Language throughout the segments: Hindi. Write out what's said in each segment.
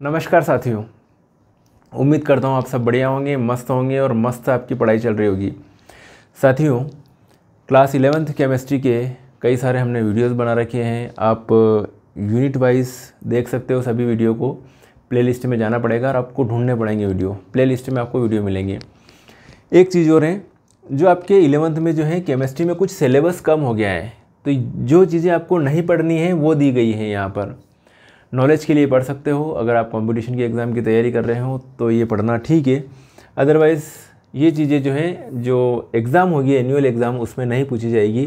नमस्कार साथियों। उम्मीद करता हूँ आप सब बढ़िया होंगे, मस्त होंगे और मस्त आपकी पढ़ाई चल रही होगी। साथियों, क्लास इलेवेंथ केमिस्ट्री के कई सारे हमने वीडियोस बना रखे हैं। आप यूनिट वाइज देख सकते हो सभी वीडियो को। प्लेलिस्ट में जाना पड़ेगा और आपको ढूँढने पड़ेंगे वीडियो। प्लेलिस्ट में आपको वीडियो मिलेंगे। एक चीज़ और है, जो आपके इलेवंथ में जो है, केमिस्ट्री में कुछ सिलेबस कम हो गया है तो जो चीज़ें आपको नहीं पढ़नी है, वो दी गई हैं यहाँ पर। नॉलेज के लिए पढ़ सकते हो। अगर आप कॉम्पिटिशन के एग्ज़ाम की तैयारी कर रहे हो तो ये पढ़ना ठीक है। अदरवाइज़ ये चीज़ें जो हैं, जो एग्ज़ाम होगी एनुअल एग्ज़ाम उसमें नहीं पूछी जाएगी।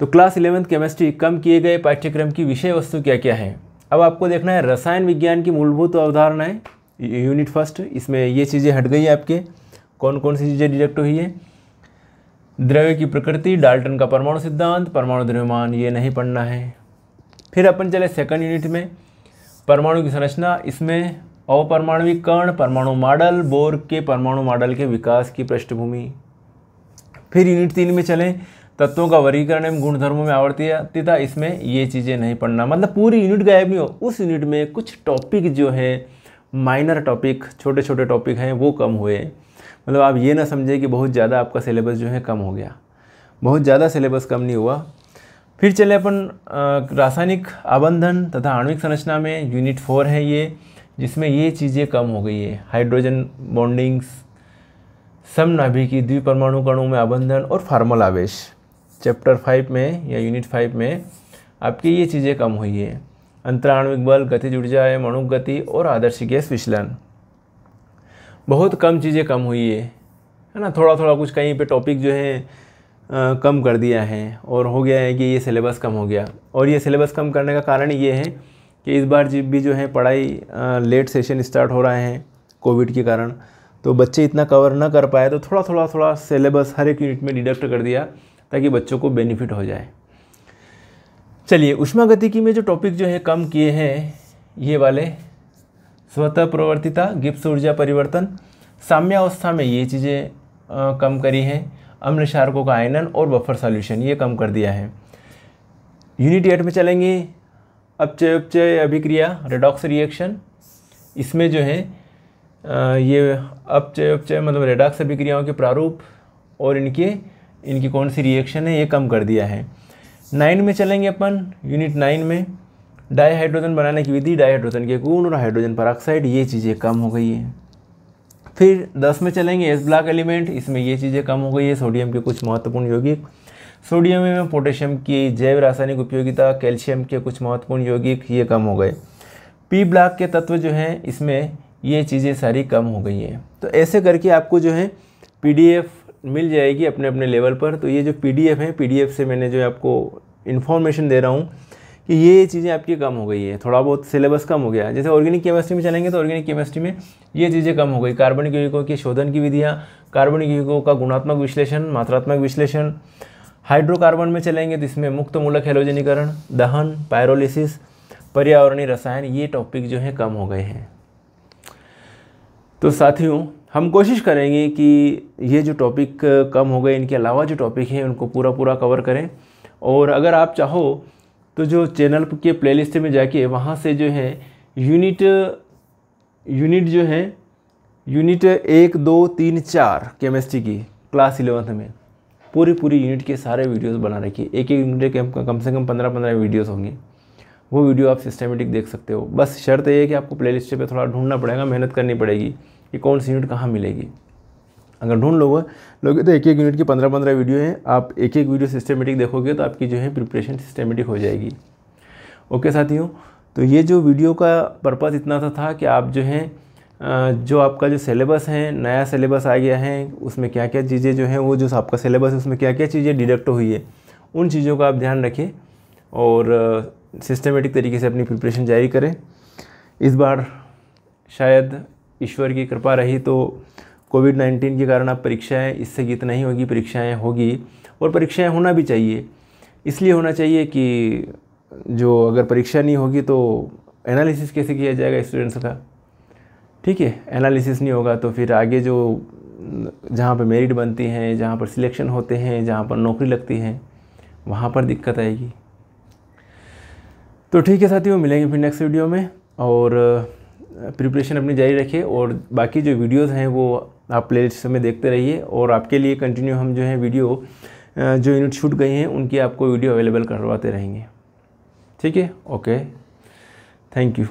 तो क्लास इलेवेंथ केमिस्ट्री कम किए गए पाठ्यक्रम की विषय वस्तु क्या क्या है? अब आपको देखना है, रसायन विज्ञान की मूलभूत अवधारणाएँ। यूनिट फ़र्स्ट इसमें ये चीज़ें हट गई आपके। कौन कौन सी चीज़ें डिडक्ट हुई है? द्रव्य की प्रकृति डाल्टन का परमाणु सिद्धांत, परमाणु द्रव्यमान, ये नहीं पढ़ना है। फिर अपन चले सेकंड यूनिट में, परमाणु की संरचना, इसमें अपरमाणविक कण, परमाणु मॉडल, बोर के परमाणु मॉडल के विकास की पृष्ठभूमि। फिर यूनिट तीन में चलें, तत्वों का वर्गीकरण एवं गुणधर्मों में आवर्ती आवर्तीयता इसमें ये चीज़ें नहीं पढ़ना। मतलब पूरी यूनिट गायब नहीं हो। उस यूनिट में कुछ टॉपिक जो है माइनर टॉपिक छोटे छोटे टॉपिक हैं, वो कम हुए। मतलब आप ये ना समझें कि बहुत ज़्यादा आपका सिलेबस जो है कम हो गया। बहुत ज़्यादा सिलेबस कम नहीं हुआ। फिर चले अपन रासायनिक आबंधन तथा आणविक संरचना में यूनिट फोर है ये, जिसमें ये चीज़ें कम हो गई है। हाइड्रोजन बॉन्डिंग्स समनाभिकी द्विपरमाणु कणों में आबंधन और फार्मल आवेश। चैप्टर फाइव में या यूनिट फाइव में आपकी ये चीज़ें कम हुई है। अंतराणविक बल, गतिज ऊर्जा है मणुक गति और आदर्श गैस विचलन। बहुत कम चीज़ें कम हुई है। है ना? थोड़ा थोड़ा कुछ कहीं पे टॉपिक जो है कम कर दिया है और हो गया है कि ये सिलेबस कम हो गया। और ये सिलेबस कम करने का कारण ये है कि इस बार जब भी जो है पढ़ाई लेट सेशन स्टार्ट हो रहा है कोविड के कारण। तो बच्चे इतना कवर ना कर पाए तो थोड़ा थोड़ा थोड़ा सिलेबस हर एक यूनिट में डिडक्ट कर दिया ताकि बच्चों को बेनिफिट हो जाए। चलिए उष्मा गतिकी में जो टॉपिक जो है कम किए हैं, ये वाले, स्वतः प्रवर्तिता गिप्स ऊर्जा परिवर्तन, साम्यावस्था में ये चीज़ें कम करी हैं। अम्ल क्षारकों का आयनन और बफर सॉल्यूशन, ये कम कर दिया है। यूनिट एट में चलेंगे। अपचय, उपचय, अभिक्रिया रेडॉक्स रिएक्शन इसमें जो है ये अपचय, उपचय मतलब रेडॉक्स अभिक्रियाओं के प्रारूप और इनके, इनकी कौन सी रिएक्शन है, ये कम कर दिया है। नाइन में चलेंगे अपन यूनिट नाइन में। डाईहाइड्रोजन बनाने की विधि डाईहाइड्रोजन के गुण और हाइड्रोजन परऑक्साइड ये चीज़ें कम हो गई है। फिर दस में चलेंगे एस ब्लॉक एलिमेंट इसमें ये चीज़ें कम हो गई है सोडियम के कुछ महत्वपूर्ण यौगिक। सोडियम में पोटेशियम की जैव रासायनिक उपयोगिता कैल्शियम के कुछ महत्वपूर्ण यौगिक, ये कम हो गए। पी ब्लॉक के तत्व जो हैं, इसमें ये चीज़ें सारी कम हो गई हैं। तो ऐसे करके आपको जो है पीडीएफ मिल जाएगी अपने अपने लेवल पर। तो ये जो पीडीएफ है पीडीएफ से मैंने जो आपको इन्फॉर्मेशन दे रहा हूँ कि ये चीज़ें आपकी कम हो गई है, थोड़ा बहुत सिलेबस कम हो गया। जैसे ऑर्गेनिक केमिस्ट्री में चलेंगे तो ऑर्गेनिक केमिस्ट्री में ये चीज़ें कम हो गई। कार्बनिक यौगिकों की शोधन की विधियाँ कार्बनिक यौगिकों का गुणात्मक विश्लेषण, मात्रात्मक विश्लेषण। हाइड्रोकार्बन में चलेंगे तो इसमें मुक्त मूलक हेलोजनीकरण दहन पायरोलिसिस पर्यावरणीय रसायन, ये टॉपिक जो है कम हो गए हैं। तो साथियों, हम कोशिश करेंगे कि ये जो टॉपिक कम हो गए, इनके अलावा जो टॉपिक हैं, उनको पूरा पूरा कवर करें। और अगर आप चाहो तो जो चैनल के प्लेलिस्ट में जाके वहाँ से जो है यूनिट यूनिट जो है यूनिट एक, दो, तीन, चार केमिस्ट्री की क्लास इलेवंथ में पूरी पूरी यूनिट के सारे वीडियोस बना रखिए एक एक यूनिट के कम से कम पंद्रह पंद्रह वीडियोस होंगे। वो वीडियो आप सिस्टमेटिक देख सकते हो। बस शर्त ये है कि आपको प्लेलिस्ट पे थोड़ा ढूंढना पड़ेगा, मेहनत करनी पड़ेगी कि कौन सी यूनिट कहाँ मिलेगी। अगर ढूंढ लोगे लोगे तो एक एक यूनिट की पंद्रह पंद्रह वीडियो हैं। आप एक एक वीडियो सिस्टमेटिक देखोगे तो आपकी जो है प्रिपरेशन सिस्टमेटिक हो जाएगी। ओके साथियों तो ये जो वीडियो का पर्पज़ इतना सा था कि आप जो है जो आपका जो सिलेबस है, नया सिलेबस आ गया है, उसमें क्या क्या चीज़ें जो हैं, वो जो आपका सिलेबस है, उसमें क्या क्या चीज़ें डिडक्ट हुई है, उन चीज़ों का आप ध्यान रखें और सिस्टमेटिक तरीके से अपनी प्रिपरेशन जारी करें। इस बार शायद ईश्वर की कृपा रही तो कोविड नाइन्टीन के कारण आप परीक्षाएँ, इससे गीत नहीं होगी, परीक्षाएँ होगी और परीक्षाएँ होना भी चाहिए। इसलिए होना चाहिए कि जो अगर परीक्षा नहीं होगी तो एनालिसिस कैसे किया जाएगा स्टूडेंट्स का? ठीक है एनालिसिस नहीं होगा तो फिर आगे जो जहाँ पर मेरिट बनती हैं, जहाँ पर सिलेक्शन होते हैं, जहाँ पर नौकरी लगती है, वहाँ पर दिक्कत आएगी। तो ठीक है साथियों, मिलेंगे फिर नेक्स्ट वीडियो में और प्रिपरेशन अपनी जारी रखिए और बाकी जो वीडियोस हैं वो आप प्ले लिस्ट में देखते रहिए और आपके लिए कंटिन्यू हम जो है वीडियो जो यूनिट छूट गई हैं, उनकी आपको वीडियो अवेलेबल करवाते रहेंगे। ठीक है? Okay thank you